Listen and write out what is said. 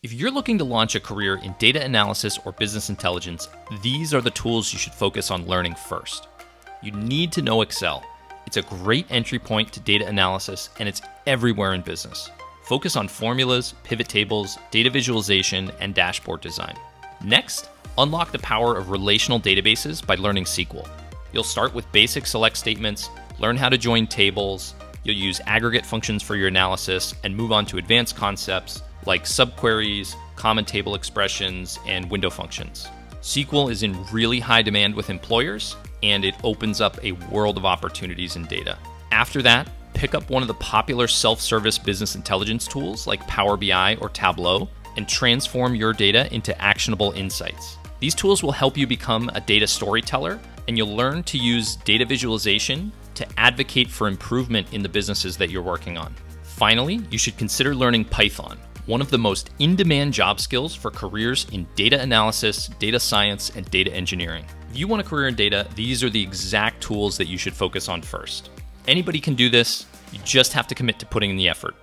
If you're looking to launch a career in data analysis or business intelligence, these are the tools you should focus on learning first. You need to know Excel. It's a great entry point to data analysis, and it's everywhere in business. Focus on formulas, pivot tables, data visualization, and dashboard design. Next, unlock the power of relational databases by learning SQL. You'll start with basic select statements, learn how to join tables, you'll use aggregate functions for your analysis, and move on to advanced concepts like subqueries, common table expressions, and window functions. SQL is in really high demand with employers, and it opens up a world of opportunities in data. After that, pick up one of the popular self service business intelligence tools like Power BI or Tableau and transform your data into actionable insights. These tools will help you become a data storyteller, and you'll learn to use data visualization to advocate for improvement in the businesses that you're working on. Finally, you should consider learning Python one of the most in demand job skills for careers in data analysis, data science, and data engineering. If you want a career in data, these are the exact tools that you should focus on first. Anybody can do this, you just have to commit to putting in the effort.